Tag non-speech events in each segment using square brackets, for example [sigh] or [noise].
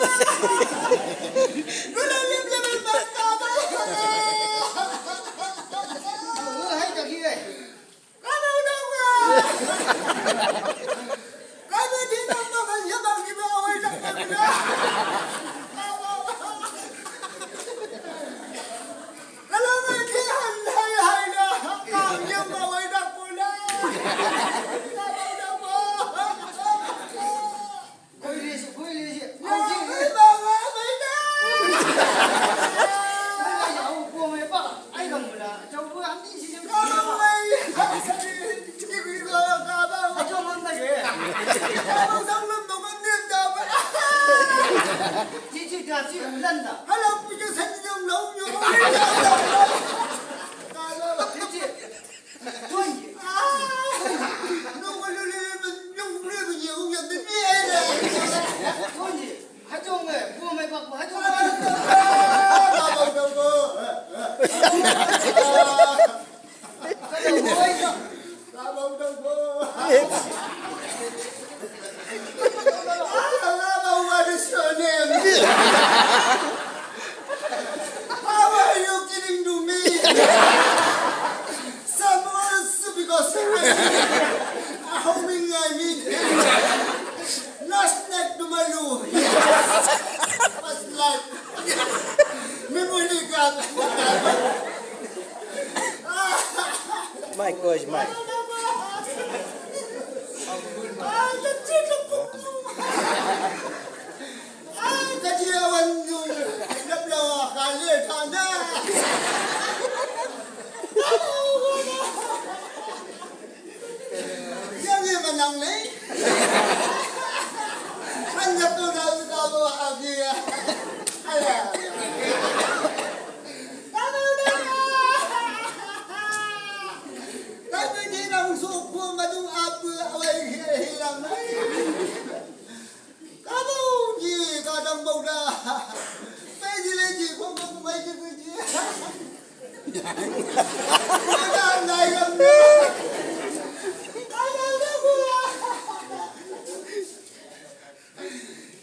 Ha ha ha! 老张认得我念的吗？哈哈哈哈哈！继续讲，认的。俺老不就成这种老油条了？[laughs] 卖过去卖。啊，这这这不够吗？啊，这结婚就是，要不要喊热场的？要你们能力，看着不着就告诉我阿弟呀，哎呀。lang đấy Cá bông gì cả đồng bầu đà Mấy gì lên gì không có mấy cái gì gì gì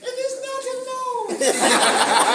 It is not a no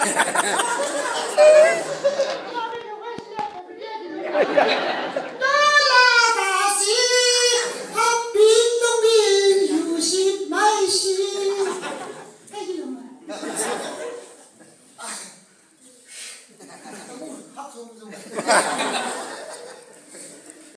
[laughs] Yeah. [laughs] [laughs]